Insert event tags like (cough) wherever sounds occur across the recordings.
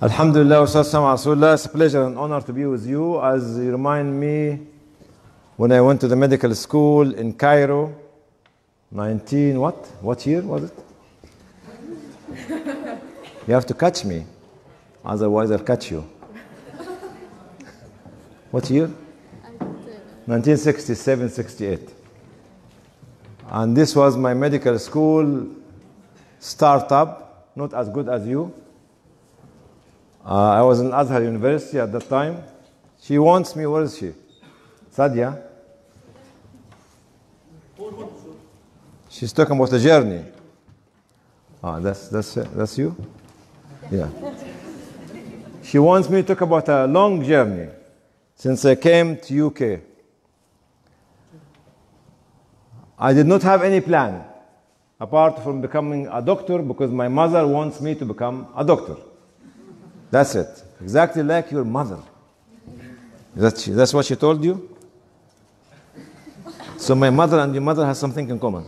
Alhamdulillah, Rasulullah. It's a pleasure and honor to be with you as you remind me when I went to the medical school in Cairo, 19, what? What year was it? (laughs) You have to catch me, otherwise I'll catch you. What year? 1967, 68. And this was my medical school startup, not as good as you. Uh, I was in Azhar University at that time. She wants me, where is she? Sadia? She's talking about the journey. Ah, that's, that's, that's you? Yeah. She wants me to talk about a long journey since I came to UK. I did not have any plan apart from becoming a doctor because my mother wants me to become a doctor. That's it. Exactly like your mother. That's, that's what she told you? So my mother and your mother have something in common.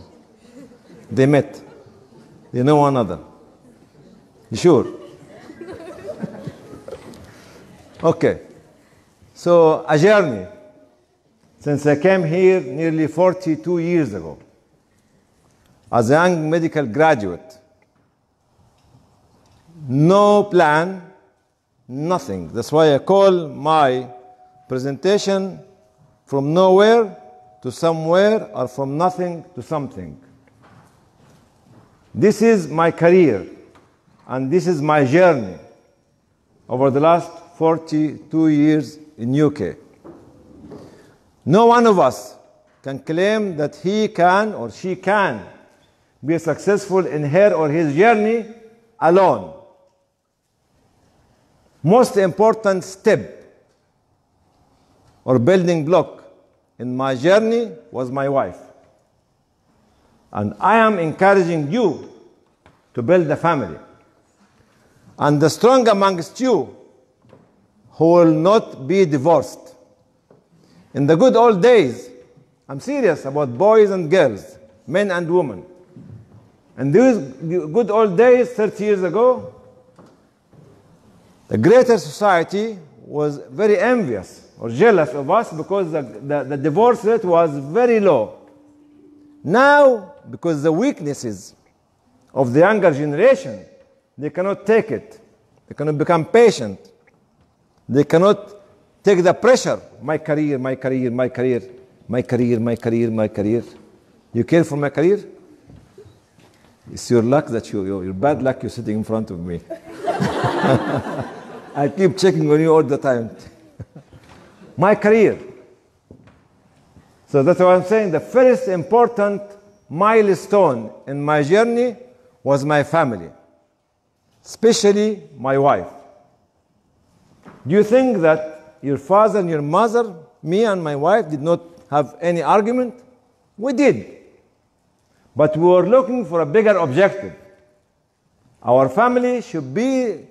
They met. They know one another. You sure? (laughs) okay. So a journey. Since I came here nearly 42 years ago as a young medical graduate, no plan, nothing. That's why I call my presentation from nowhere to somewhere or from nothing to something. This is my career and this is my journey over the last 42 years in UK. No one of us can claim that he can or she can be successful in her or his journey alone. Most important step or building block in my journey was my wife. And I am encouraging you to build a family. And the strong amongst you who will not be divorced. In the good old days, I'm serious about boys and girls, men and women. In these good old days, 30 years ago, the greater society was very envious or jealous of us because the, the, the divorce rate was very low. Now, because the weaknesses of the younger generation, they cannot take it. They cannot become patient. They cannot take the pressure. My career, my career, my career, my career, my career, my career. You care for my career? It's your luck that you, your, your bad luck you're sitting in front of me. (laughs) I keep checking on you all the time. (laughs) my career. So that's what I'm saying. The first important milestone in my journey was my family, especially my wife. Do you think that your father and your mother, me and my wife, did not have any argument? We did. But we were looking for a bigger objective. Our family should be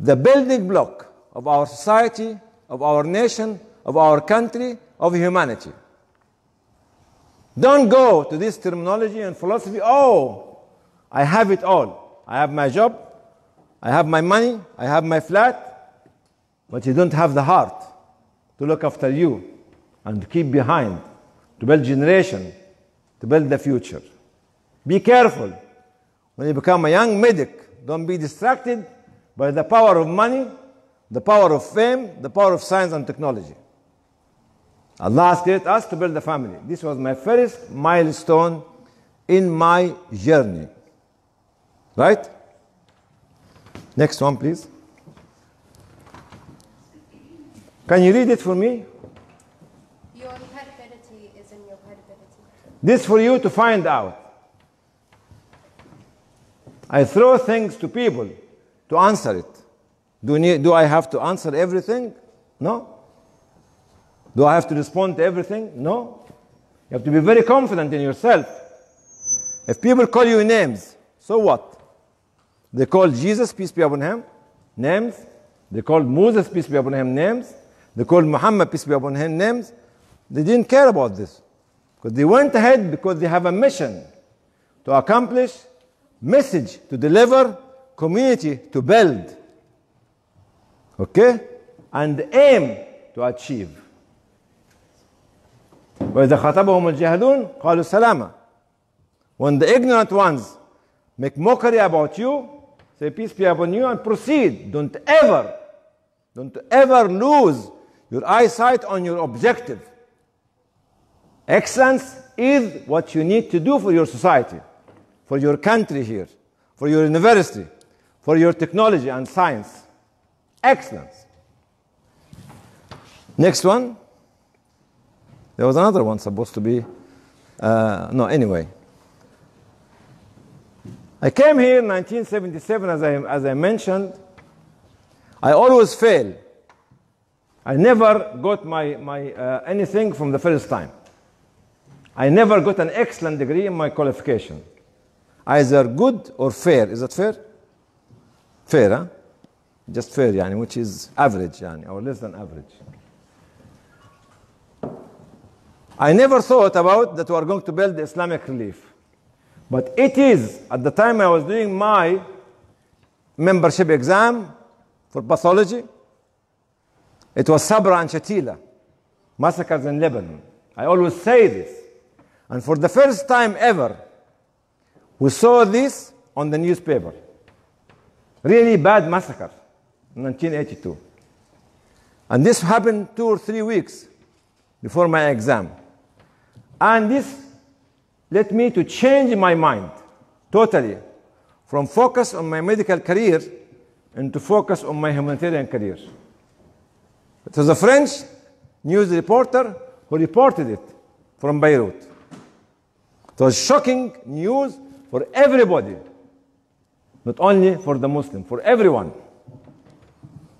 the building block of our society, of our nation, of our country, of humanity. Don't go to this terminology and philosophy, oh, I have it all. I have my job, I have my money, I have my flat, but you don't have the heart to look after you and keep behind, to build generation, to build the future. Be careful. When you become a young medic, don't be distracted by the power of money, the power of fame, the power of science and technology. Allah has created us to build a family. This was my first milestone in my journey. Right? Next one, please. Can you read it for me? Your credibility is in your credibility. This for you to find out. I throw things to people to answer it. Do, need, do I have to answer everything? No. Do I have to respond to everything? No. You have to be very confident in yourself. If people call you names, so what? They called Jesus, peace be upon him, names. They called Moses, peace be upon him, names. They called Muhammad, peace be upon him, names. They didn't care about this. Because they went ahead because they have a mission to accomplish message to deliver, community to build. Okay? And aim to achieve. وإذا خاطبهم الجاهلون قالوا سلاما. When the ignorant ones make mockery about you, say peace be upon you and proceed. Don't ever, don't ever lose your eyesight on your objective. Excellence is what you need to do for your society, for your country here, for your university, for your technology and science. Excellence. Next one. There was another one supposed to be. Uh, no, anyway. I came here in 1977, as I, as I mentioned. I always fail. I never got my, my uh, anything from the first time. I never got an excellent degree in my qualification. Either good or fair. Is that fair? Fair, huh? Just fair, yani, which is average, yani, or less than average. I never thought about that we are going to build the Islamic relief. But it is, at the time I was doing my membership exam for pathology, it was Sabra and Shatila, massacres in Lebanon. I always say this. And for the first time ever, we saw this on the newspaper. Really bad massacre in 1982. And this happened two or three weeks before my exam. And this led me to change my mind totally from focus on my medical career into focus on my humanitarian career. It was a French news reporter who reported it from Beirut. It was shocking news for everybody, not only for the Muslim, for everyone.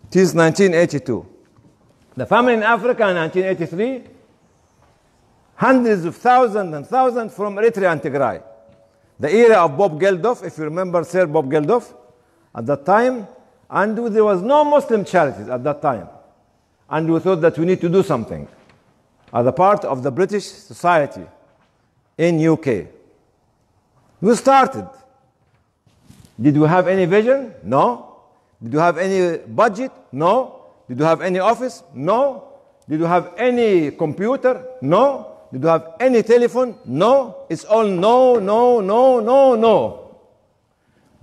It is 1982. The famine in Africa in 1983 hundreds of thousands and thousands from Eritrea and Tigray. The era of Bob Geldof, if you remember Sir Bob Geldof, at that time, and there was no Muslim charities at that time. And we thought that we need to do something as a part of the British society in UK. We started. Did we have any vision? No. Did you have any budget? No. Did you have any office? No. Did you have any computer? No. Did you have any telephone? No. It's all no, no, no, no, no.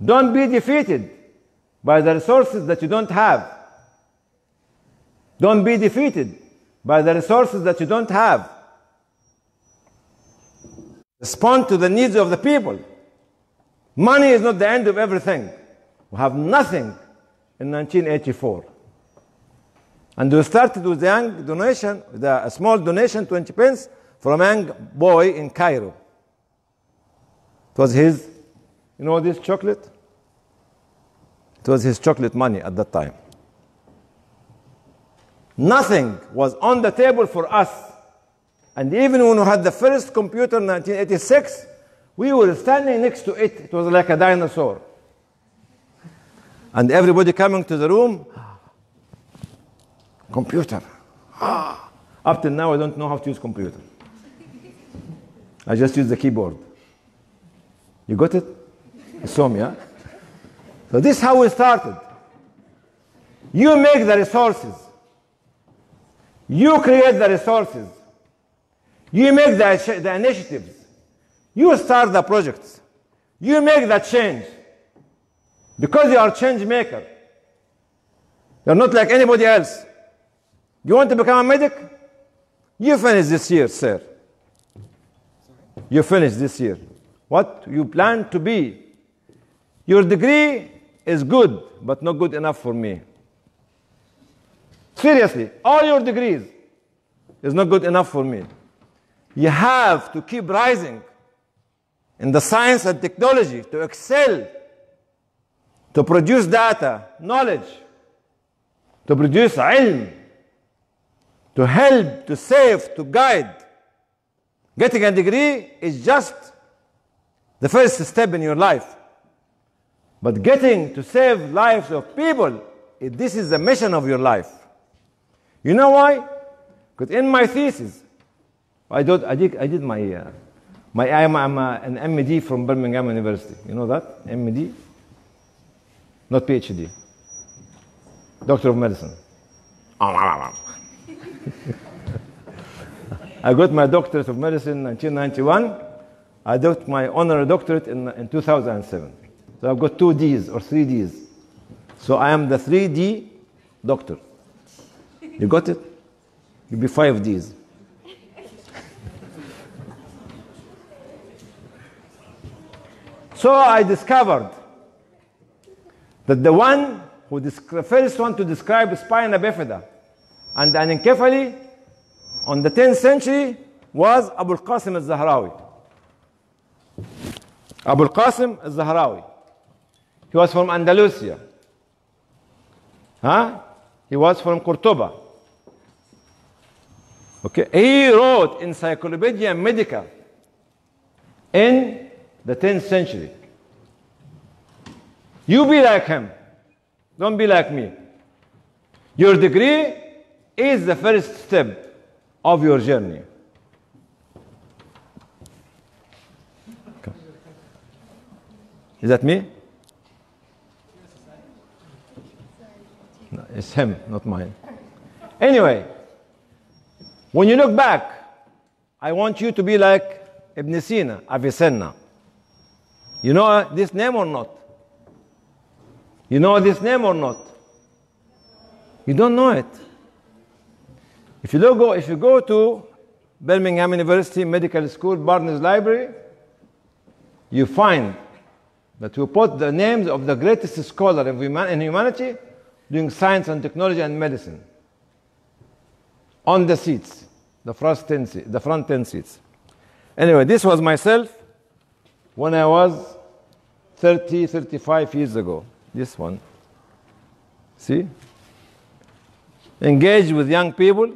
Don't be defeated by the resources that you don't have. Don't be defeated by the resources that you don't have. Respond to the needs of the people. Money is not the end of everything. We have nothing in 1984. And we started with a young donation, with a small donation, 20 pence, from a young boy in Cairo. It was his, you know this chocolate? It was his chocolate money at that time. Nothing was on the table for us. And even when we had the first computer in 1986, we were standing next to it. It was like a dinosaur. And everybody coming to the room, computer. Ah. Up till now, I don't know how to use computer. I just use the keyboard. You got it? You saw me, huh? So this is how we started. You make the resources. You create the resources. You make the, the initiatives. You start the projects. You make the change. Because you are change maker. You're not like anybody else. You want to become a medic? You finish this year, sir. You finish this year. What you plan to be. Your degree is good, but not good enough for me. Seriously, all your degrees is not good enough for me. You have to keep rising in the science and technology to excel, to produce data, knowledge, to produce ilm, to help, to save, to guide. Getting a degree is just the first step in your life. But getting to save lives of people, this is the mission of your life. You know why? Because in my thesis, I did, I did, I did my, uh, My, I'm, I'm an MD from Birmingham University. You know that? MD? Not PhD. Doctor of Medicine. (laughs) I got my doctorate of medicine in 1991. I got my honorary doctorate in, in 2007. So I've got two D's or three D's. So I am the 3D doctor. You got it? You'll be five D's. So I discovered that the one who the first one to describe spina bifida and anencephaly on the 10th century was Abu al-Qasim al-Zahrawi. Abu al-Qasim al-Zahrawi. He was from Andalusia. Huh? He was from Cordoba. Okay. He wrote Encyclopedia Medica in the 10th century. You be like him. Don't be like me. Your degree is the first step of your journey. Is that me? No, it's him, not mine. Anyway, when you look back, I want you to be like Ibn Sina, Avicenna. You know this name or not? You know this name or not? You don't know it. If you go, if you go to Birmingham University Medical School, Barnes Library, you find that we put the names of the greatest scholar in humanity doing science and technology and medicine on the seats, the front 10, the front 10 seats. Anyway, this was myself when I was 30, 35 years ago. This one. See? Engage with young people,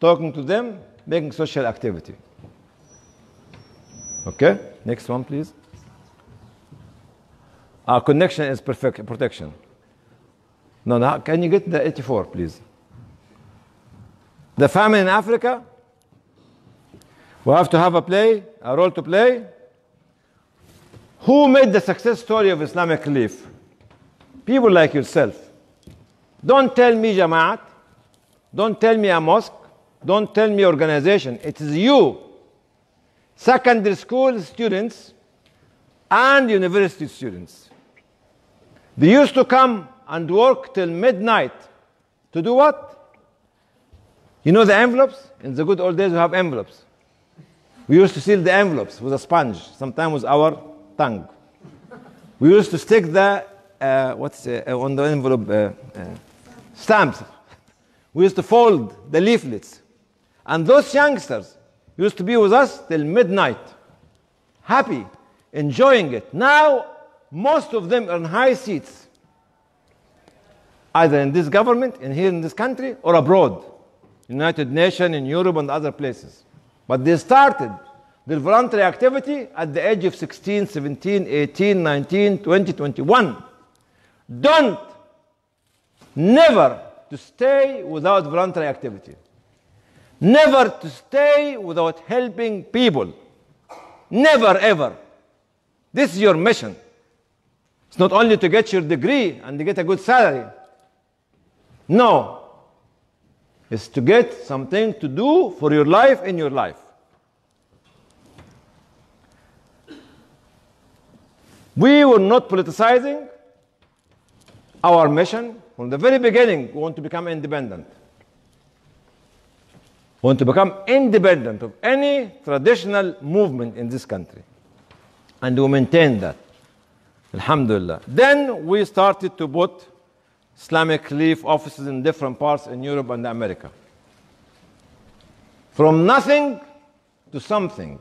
talking to them, making social activity. Okay? Next one, please. Our connection is perfect protection. No, no, can you get the 84, please? The famine in Africa. We have to have a play, a role to play. Who made the success story of Islamic relief? People like yourself. Don't tell me Jamaat. Don't tell me a mosque. Don't tell me organization. It is you, secondary school students and university students. They used to come and work till midnight to do what? You know the envelopes? In the good old days, we have envelopes. We used to seal the envelopes with a sponge, sometimes with our tongue. We used to stick the, uh, what's uh, on the envelope, uh, uh, stamps. We used to fold the leaflets. And those youngsters used to be with us till midnight, happy, enjoying it. Now, most of them are in high seats, either in this government, in here in this country, or abroad, United Nations, in Europe, and other places. But they started their voluntary activity at the age of 16, 17, 18, 19, 20, 21. Don't, never to stay without voluntary activity. Never to stay without helping people. Never, ever. This is your mission. It's not only to get your degree and to get a good salary. No. It's to get something to do for your life in your life. We were not politicizing our mission. From the very beginning, we want to become independent. We want to become independent of any traditional movement in this country. And we maintain that. Alhamdulillah. Then we started to put Islamic relief offices in different parts in Europe and America. From nothing to something.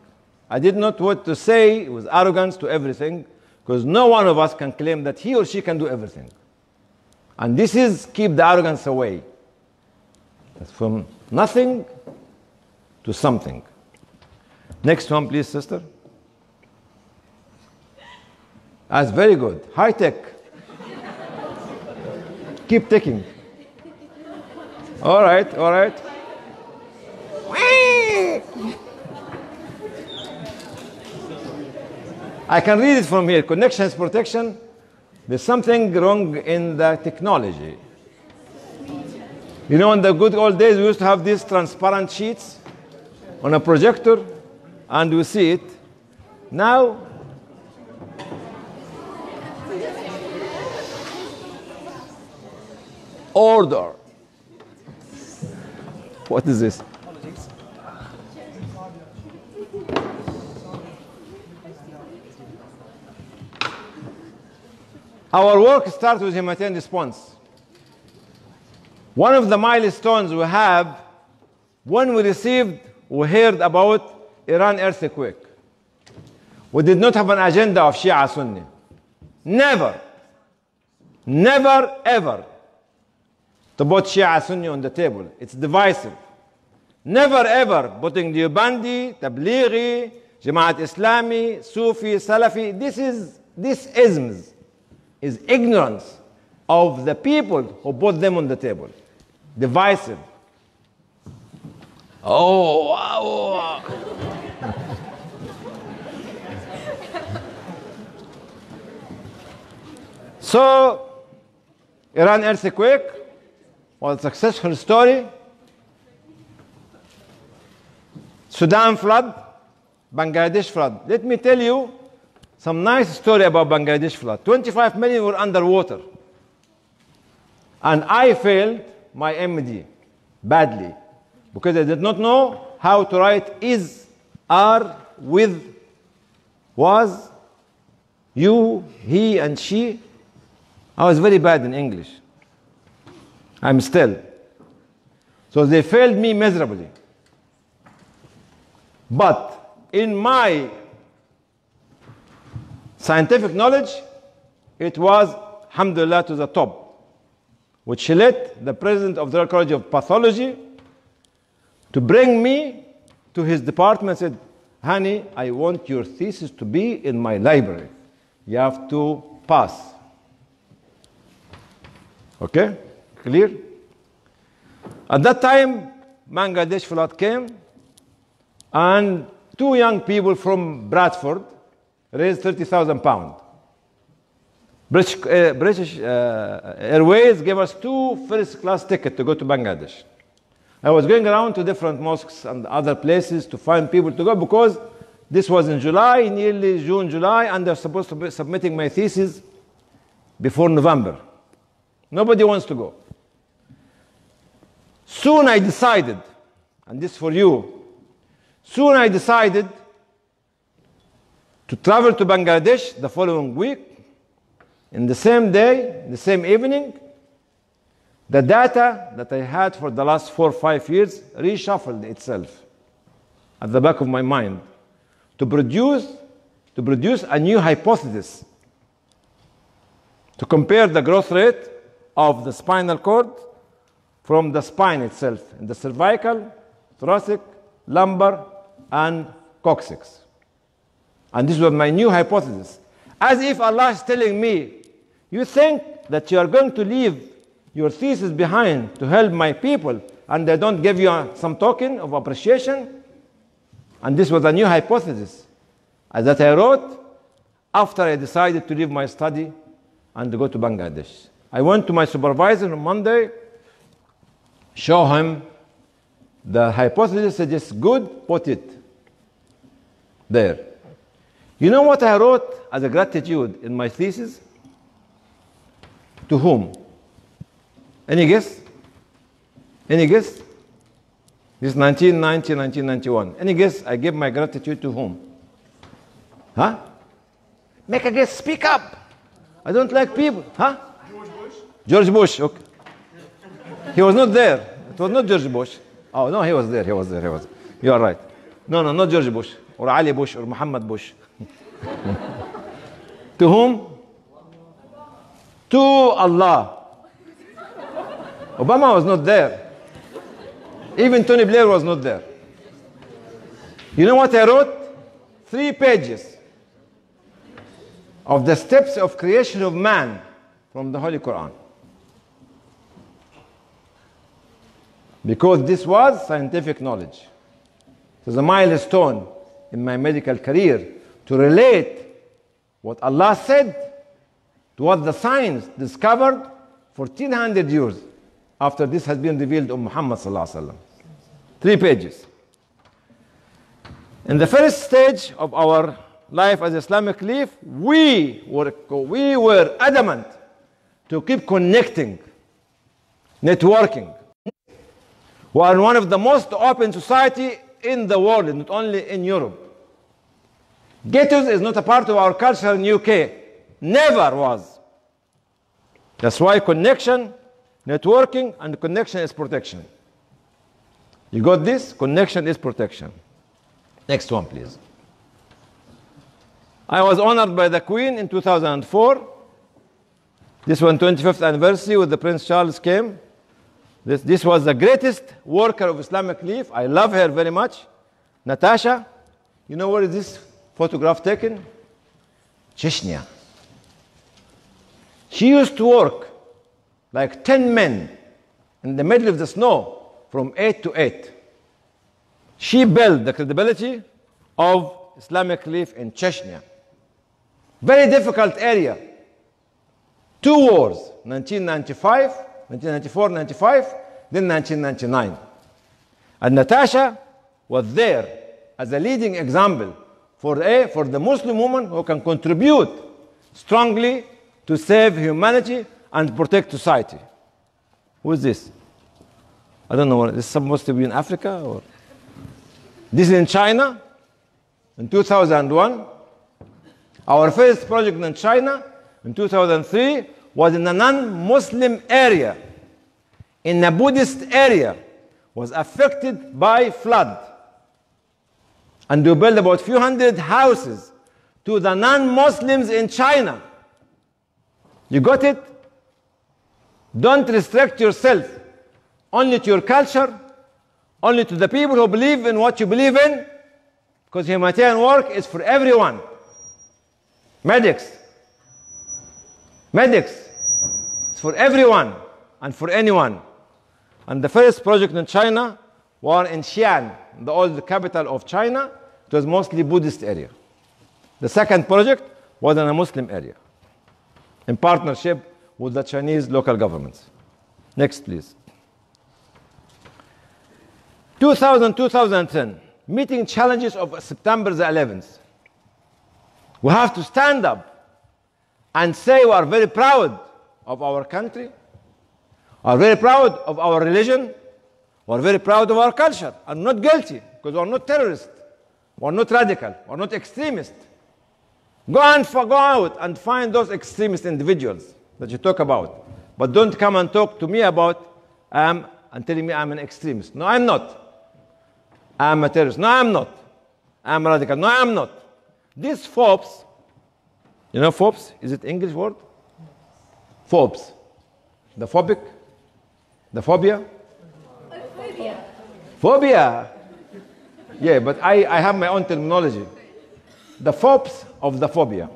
I did not want to say with arrogance to everything, because no one of us can claim that he or she can do everything. And this is keep the arrogance away. That's from nothing to something. Next one, please, sister. That's very good. High tech. Keep ticking. All right, all right. I can read it from here. Connections protection. There's something wrong in the technology. You know, in the good old days, we used to have these transparent sheets on a projector, and we see it. Now, order. What is this? Our work starts with humanitarian response. One of the milestones we have when we received, we heard about Iran earthquake. We did not have an agenda of Shia Sunni. Never, never, ever to put Shia Sunni on the table. It's divisive. Never ever putting Deobandi, Tablighi, Jamaat Islami, Sufi, Salafi. This is this isms is ignorance of the people who put them on the table. Divisive. Oh, wow. so, Iran earthquake was a successful story. Sudan flood, Bangladesh flood. Let me tell you some nice story about Bangladesh flood. 25 million were underwater. And I failed my MD badly because I did not know how to write is, are, with, was, you, he, and she. I was very bad in English. I'm still. So they failed me miserably. But in my scientific knowledge, it was, alhamdulillah, to the top, which led the president of the Royal College of Pathology to bring me to his department and said, Hany, I want your thesis to be in my library. You have to pass. Okay? Clear? At that time, Bangladesh flood came, and two young people from Bradford raised 30,000 pounds. British, uh, British uh, Airways gave us two first class tickets to go to Bangladesh. I was going around to different mosques and other places to find people to go because this was in July, nearly June, July, and they're supposed to be submitting my thesis before November. Nobody wants to go. Soon I decided, and this for you, soon I decided to travel to Bangladesh the following week. In the same day, the same evening, the data that I had for the last four or five years reshuffled itself at the back of my mind to produce, to produce a new hypothesis to compare the growth rate of the spinal cord from the spine itself in the cervical, thoracic, lumbar, and coccyx. And this was my new hypothesis. As if Allah is telling me, you think that you are going to leave your thesis behind to help my people and they don't give you some token of appreciation? And this was a new hypothesis uh, that I wrote after I decided to leave my study and go to Bangladesh. I went to my supervisor on Monday, show him the hypothesis, said, good, put it there. You know what I wrote as a gratitude in my thesis? To whom? Any guess? Any guess? This 1990, 1991. Any guess? I gave my gratitude to whom? Huh? Make a guess. Speak up. I don't like people. Huh? George Bush. George Bush. Okay. He was not there. It was not George Bush. Oh no, he was there. He was there. He was. You are right. No, no, not George Bush or Ali Bush or Muhammad Bush. (laughs) to whom? To Allah. Obama was not there. Even Tony Blair was not there. You know what I wrote? Three pages of the steps of creation of man from the Holy Quran. Because this was scientific knowledge. It was a milestone in my medical career to relate what Allah said to what the science discovered 1400 years after this has been revealed on Muhammad. Three pages. In the first stage of our life as Islamic Relief, we were, we were adamant to keep connecting, networking. We are one of the most open society in the world, not only in Europe. Ghettos is not a part of our culture in UK. Never was. That's why connection, networking, and connection is protection. You got this? Connection is protection. Next one, please. I was honored by the Queen in 2004. This one, 25th anniversary, with the Prince Charles came. This, this was the greatest worker of Islamic Relief. I love her very much. Natasha, you know where is this photograph taken? Chechnya. She used to work like 10 men in the middle of the snow from 8 to 8. She built the credibility of Islamic Relief in Chechnya. Very difficult area. Two wars, 1995, 1994, 95, then 1999. And Natasha was there as a leading example for, a, for the Muslim woman who can contribute strongly to save humanity and protect society. Who is this? I don't know. Is this supposed to be in Africa or? This is in China in 2001. Our first project in China in 2003 was in a non-Muslim area, in a Buddhist area, was affected by flood. And we built about few hundred houses to the non-Muslims in China. You got it? Don't restrict yourself only to your culture, only to the people who believe in what you believe in, because humanitarian work is for everyone. Medics. Medics. It's for everyone and for anyone. And the first project in China was in Xi'an, the old capital of China. It was mostly Buddhist area. The second project was in a Muslim area, in partnership with the Chinese local governments. Next, please. 2000 2010, meeting challenges of September the 11th. We have to stand up and say we are very proud of our country, are very proud of our religion, we are very proud of our culture, are not guilty because we are not terrorists, we are not radical, we are not extremists. Go and go out and find those extremist individuals that you talk about, but don't come and talk to me about um, and telling me I'm an extremist. No, I'm not. I'm a terrorist. No, I'm not. I'm a radical. No, I'm not. These phobes, you know phobes? Is it English word? Phobes. The phobic? The phobia? Phobia. Phobia. Yeah, but I, I have my own terminology. The phobes of the phobia.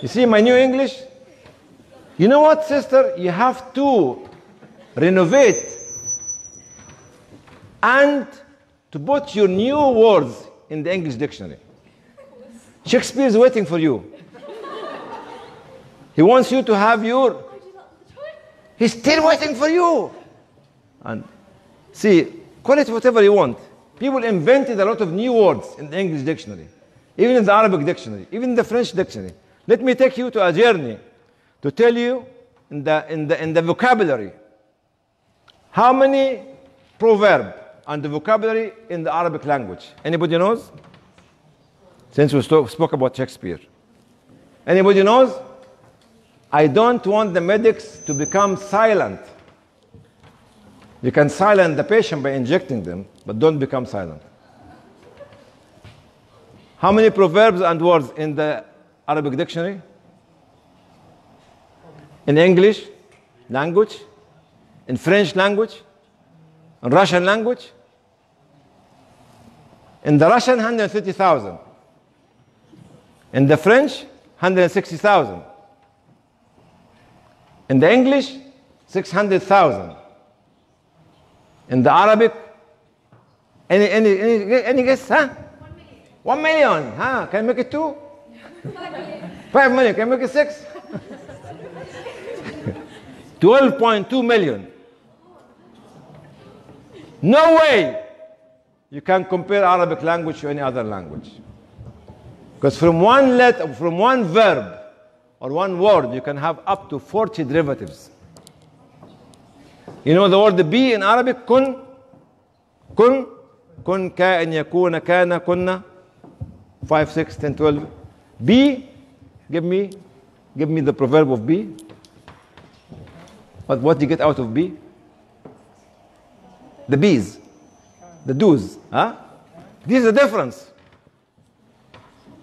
You see my new English? You know what, sister? You have to renovate and to put your new words in the English dictionary. Shakespeare is waiting for you. He wants you to have your. He's still waiting for you. And see, call it whatever you want. People invented a lot of new words in the English dictionary, even in the Arabic dictionary, even in the French dictionary. Let me take you to a journey to tell you in the, in the, in the vocabulary how many proverb and the vocabulary in the Arabic language. Anybody knows? Since we spoke about Shakespeare. Anybody knows? I don't want the medics to become silent. You can silence the patient by injecting them, but don't become silent. How many proverbs and words in the Arabic dictionary? In English language? In French language? In Russian language? In the Russian, 130,000. In the French, 160,000. In the English, 600,000. In the Arabic, any, any, any, any guess, huh? One million, huh? Can you make it two? (laughs) Five million, can you make it six? (laughs) 12.2 million. No way you can compare Arabic language to any other language. Because from one letter, from one verb or one word, you can have up to 40 derivatives. You know the word be in Arabic? Kun, kun, kun, كائن يكون كان كنا 5, 6, 10, 12. Be, give me, give me the proverb of be. But what do you get out of be? The bees, the do's. Huh? This is the difference.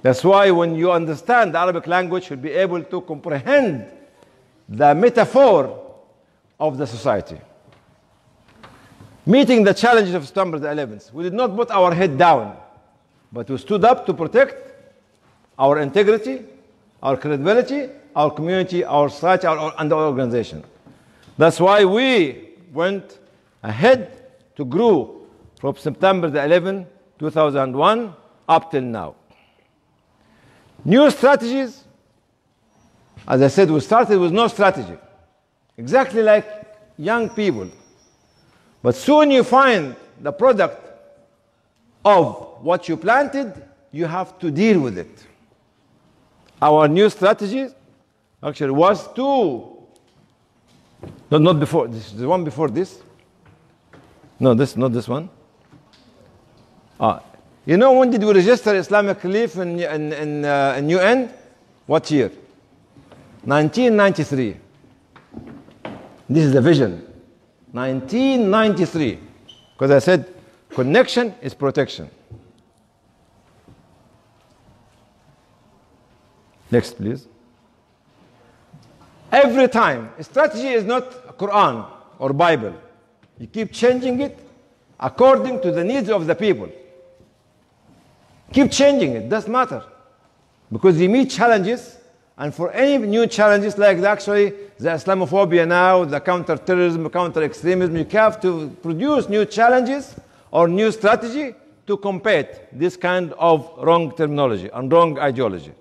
That's why when you understand the Arabic language, you'll be able to comprehend the metaphor of the society. Meeting the challenges of September the 11th, we did not put our head down, but we stood up to protect our integrity, our credibility, our community, our society, our, and our organization. That's why we went ahead to grow from September the 11th, 2001 up till now. New strategies, as I said, we started with no strategy. Exactly like young people. But soon you find the product of what you planted, you have to deal with it. Our new strategy actually was to, no, not before, this is the one before this. No, this, not this one. Ah, you know when did we register Islamic Relief in, in, in, uh, in UN? What year? 1993. This is the vision. 1993. Because I said connection is protection. Next, please. Every time, strategy is not Quran or Bible. You keep changing it according to the needs of the people. Keep changing it, doesn't matter. Because you meet challenges, and for any new challenges like the, actually the Islamophobia now, the counter-terrorism, counter-extremism, you have to produce new challenges or new strategy to combat this kind of wrong terminology and wrong ideology.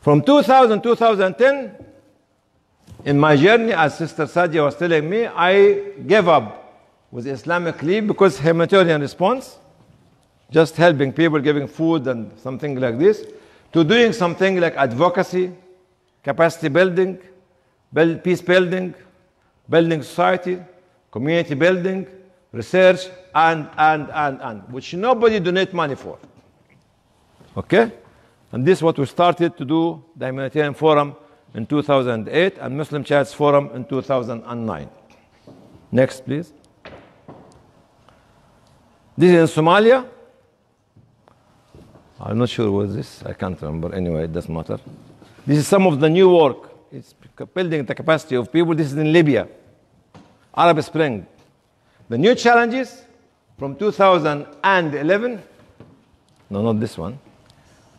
From 2000 2010, in my journey, as Sister Sadia was telling me, I gave up with Islamic League because humanitarian response, just helping people, giving food and something like this, to doing something like advocacy, capacity building, build, peace building, building society, community building, research, and, and, and, and, which nobody donate money for. Okay? And this is what we started to do, the Humanitarian Forum in 2008 and Muslim Charities Forum in 2009. Next, please. This is in Somalia. I'm not sure what this. I can't remember. Anyway, it doesn't matter. This is some of the new work. It's building the capacity of people. This is in Libya. Arab Spring. The new challenges from 2011. No, not this one.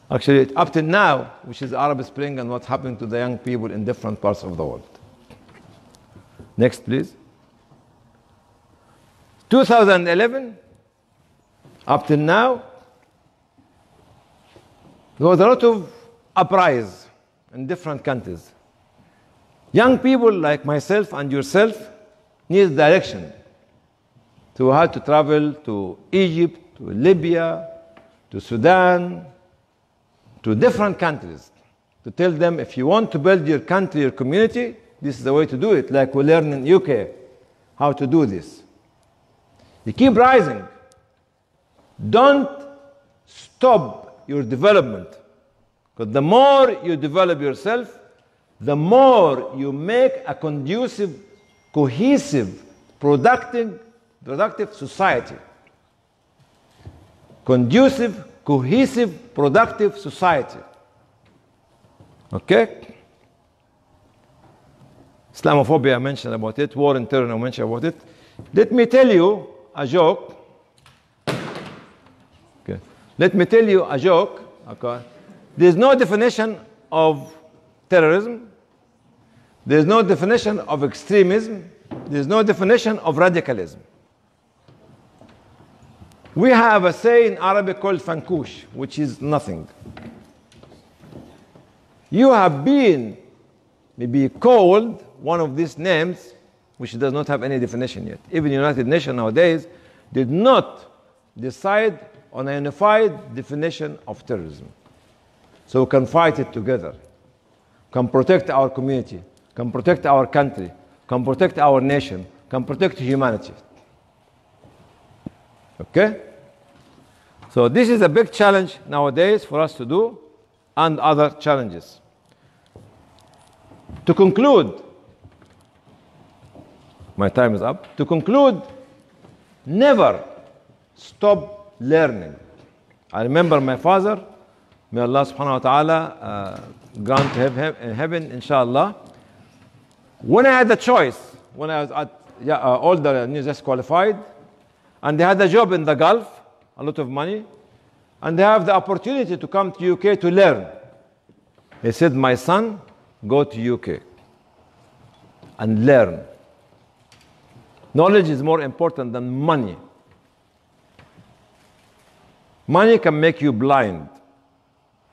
Actually, up to now, which is Arab Spring and what's happening to the young people in different parts of the world. Next, please. 2011, up till now, there was a lot of uprise in different countries. Young people like myself and yourself need direction to how to travel to Egypt, to Libya, to Sudan, to different countries to tell them if you want to build your country, your community, this is the way to do it, like we learn in UK how to do this. You keep rising. Don't stop your development. Because the more you develop yourself, the more you make a conducive, cohesive, productive, productive society. Conducive, cohesive, productive society. Okay? Islamophobia, I mentioned about it. War and terror, I mentioned about it. Let me tell you a joke. Let me tell you a joke. Okay. There's no definition of terrorism. There's no definition of extremism. There's no definition of radicalism. We have a say in Arabic called fankush, which is nothing. You have been maybe called one of these names, which does not have any definition yet. Even the United Nations nowadays did not decide on a unified definition of terrorism. So we can fight it together, can protect our community, can protect our country, can protect our nation, can protect humanity. Okay? So this is a big challenge nowadays for us to do and other challenges. To conclude, my time is up. To conclude, never stop learning. I remember my father, may Allah subhanahu wa ta'ala uh, grant him heaven, inshallah. When I had the choice, when I was at, yeah, uh, older and just qualified, and they had a job in the Gulf, a lot of money, and they have the opportunity to come to UK to learn. He said, My son, go to UK and learn. Knowledge is more important than money. Money can make you blind.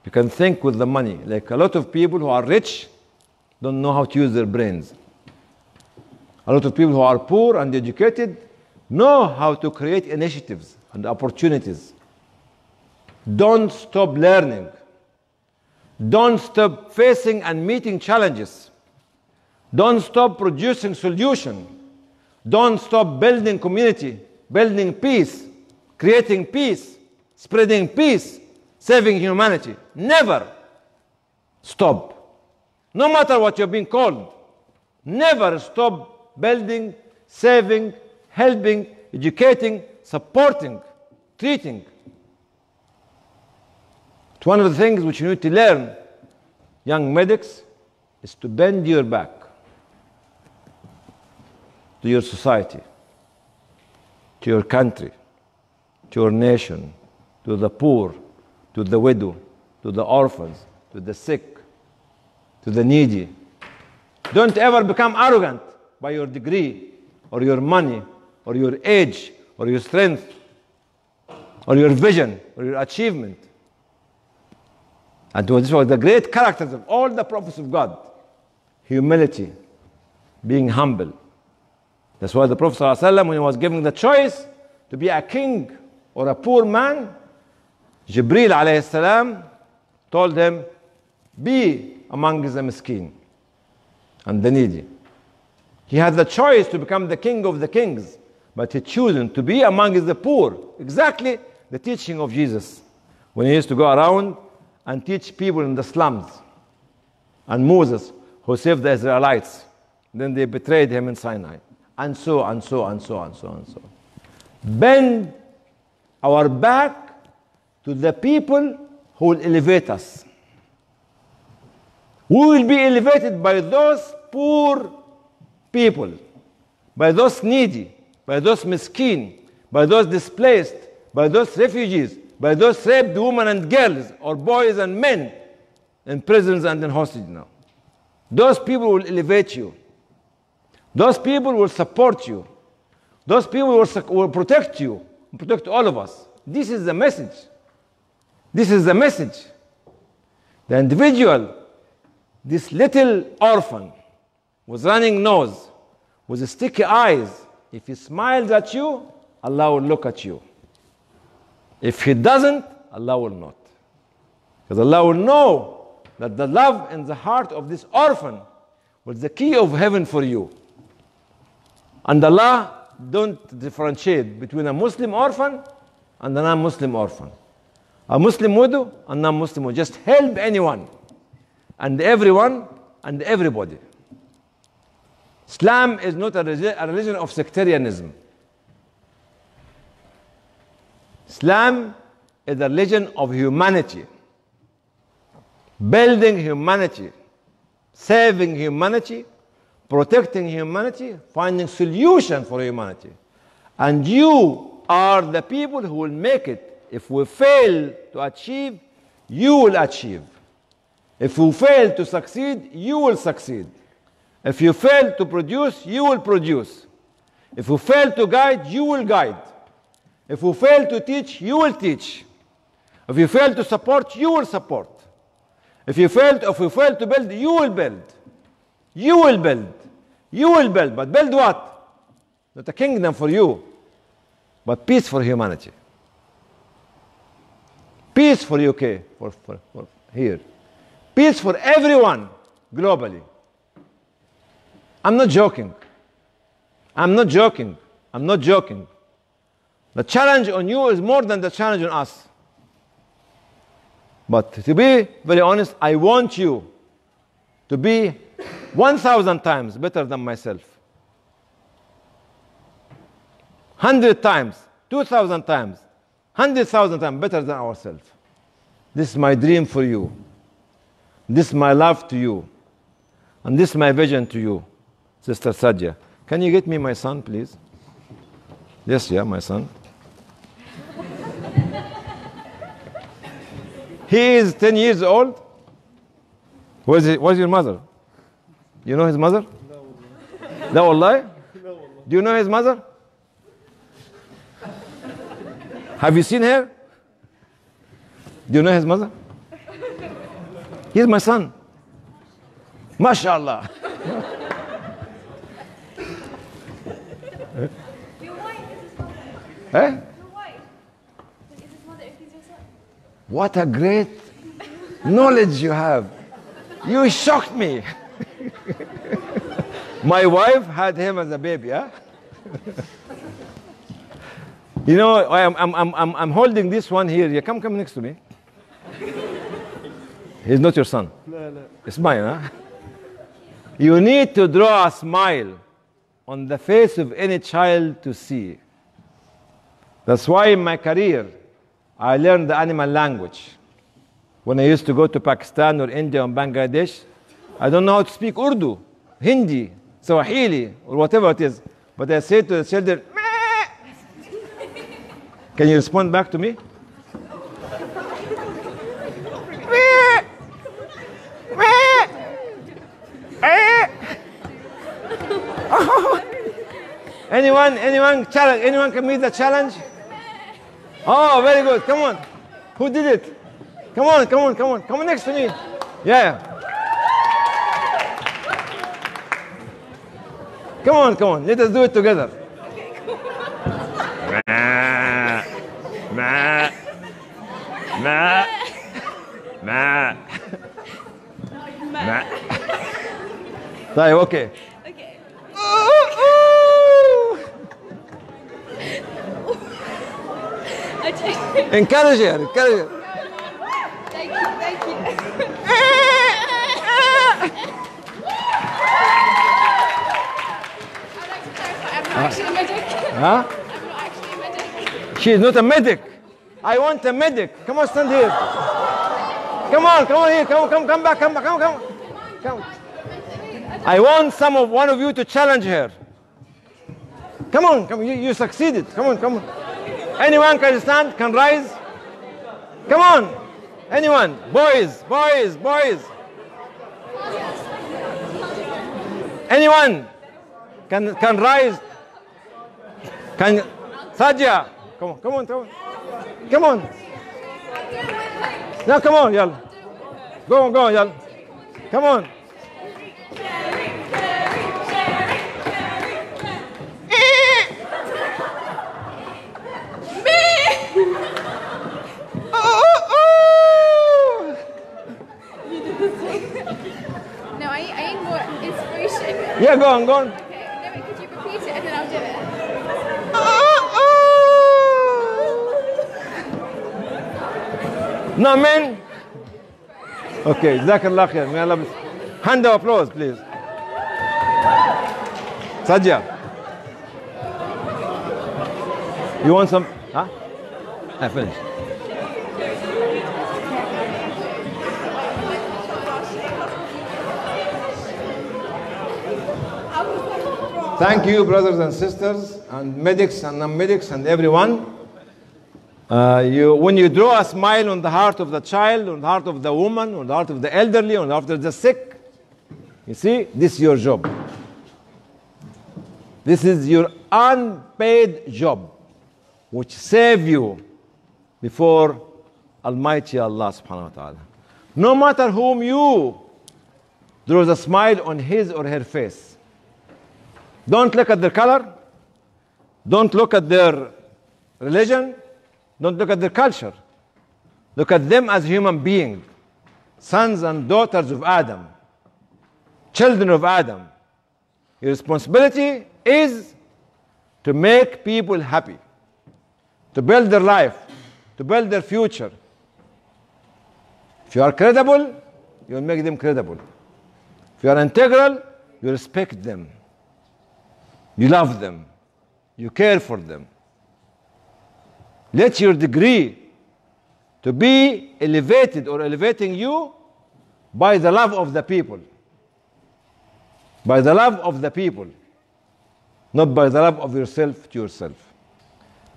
You can think with the money. Like a lot of people who are rich don't know how to use their brains. A lot of people who are poor and educated know how to create initiatives and opportunities. Don't stop learning. Don't stop facing and meeting challenges. Don't stop producing solutions. Don't stop building community, building peace, creating peace, spreading peace, saving humanity. Never stop. No matter what you're being called, never stop building, saving, helping, educating, supporting, treating. It's one of the things which you need to learn, young medics, is to bend your back to your society, to your country, to your nation, to the poor, to the widow, to the orphans, to the sick, to the needy. Don't ever become arrogant by your degree or your money or your age or your strength or your vision or your achievement. And this was the great characters of all the prophets of God humility, being humble. That's why the Prophet when he was given the choice to be a king or a poor man, Jibril alayhi salam told him, be among the miskin and the needy. He had the choice to become the king of the kings, but he chosen to be among the poor. Exactly the teaching of Jesus when he used to go around and teach people in the slums. And Moses, who saved the Israelites, then they betrayed him in Sinai. And so, and so, and so, and so, and so. Bend our back to the people who will elevate us. We will be elevated by those poor people, by those needy, by those miskin, by those displaced, by those refugees, by those raped women and girls, or boys and men in prisons and in hostage now. Those people will elevate you. Those people will support you. Those people will, will protect you, protect all of us. This is the message. This is the message. The individual, this little orphan with running nose, with sticky eyes, if he smiles at you, Allah will look at you. If he doesn't, Allah will not. Because Allah will know that the love in the heart of this orphan was the key of heaven for you. And Allah don't differentiate between a Muslim orphan and a non-Muslim orphan. A Muslim widow and non-Muslim widow. Just help anyone and everyone and everybody. Islam is not a, religion of sectarianism. Islam is a religion of humanity, building humanity, saving humanity, protecting humanity, finding solution for humanity. And you are the people who will make it. If we fail to achieve, you will achieve. If we fail to succeed, you will succeed. If you fail to produce, you will produce. If you fail to guide, you will guide. If you fail to teach, you will teach. If you fail to support, you will support. If you fail, if you fail to build, you will build. You will build. You will build. But build what? Not a kingdom for you, but peace for humanity. Peace for UK, for, for, for here. Peace for everyone globally. I'm not joking. I'm not joking. I'm not joking. The challenge on you is more than the challenge on us. But to be very honest, I want you to be 1,000 times better than myself. 100 times, 2,000 times, 100,000 times better than ourselves. This is my dream for you. This is my love to you. And this is my vision to you, Sister Sadia. Can you get me my son, please? Yes, yeah, my son. (laughs) he is 10 years old. Where's, he, where's your mother? You know his mother? No, wallahi? Do you know his mother? Have you seen her? Do you know his mother? He's my son. MashaAllah. Eh? What a great knowledge you have. You shocked me. (laughs) My wife had him as a baby, huh? (laughs) you know, I'm, I'm, I'm, I'm, holding this one here. Yeah, come, come next to me. He's not your son. It's mine, huh? You need to draw a smile on the face of any child to see. That's why in my career, I learned the animal language. When I used to go to Pakistan or India or Bangladesh, I don't know how to speak Urdu, Hindi, Swahili, or whatever it is. But I say to the children. Can you respond back to me? Anyone, anyone, challenge, anyone can meet the challenge? Oh, very good. Come on. Who did it? Come on, come on, come on. Come next to me. Yeah. Come on, come on. Let us do it together. Ma, ma, ma, ma, ma. طيب اوكي Okay. I take encourage her encourage her Thank you, thank you. I'd like to clarify, I'm not actually a medic. huh She's not a medic. I want a medic. Come on, stand here. Come on, come on here. Come come, come back, come back, come, come. Come. I want some of one of you to challenge her. Come on, come. You, you succeeded. Come on, come on. Anyone can stand, can rise. Come on. Anyone. Boys, boys, boys. Anyone can can rise. Can Sadia. Come on, come on, come on. Come on. Now come on, y'all. Go on, go on, y'all. Come on. No, I, I need more inspiration. Yeah, go on, go on. Okay, no, wait, could you repeat it and then I'll do it? No, man. Okay, Jazakallah khair. May Allah bless. Hand of applause, please. Sajja. You want some? Huh? I finished. Thank you, brothers and sisters, and medics and non-medics and everyone. Uh, you, when you draw a smile on the heart of the child, on the heart of the woman, on the heart of the elderly, on the heart of the sick, you see, this is your job. This is your unpaid job. which save you before Almighty Allah subhanahu wa ta'ala. No matter whom you, was a smile on his or her face. Don't look at their color. Don't look at their religion. Don't look at their culture. Look at them as human beings, sons and daughters of Adam, children of Adam. Your responsibility is to make people happy, to build their life, to build their future. If you are credible, you make them credible. If you are integral, you respect them. You love them. You care for them. Let your degree to be elevated or elevating you by the love of the people. By the love of the people, not by the love of yourself to yourself.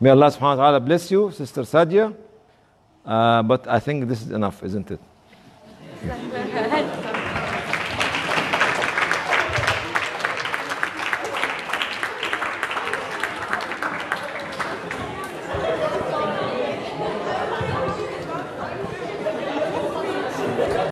May Allah subhanahu wa ta'ala bless you, Sister Sadia. Uh, but I think this is enough, isn't it? (laughs)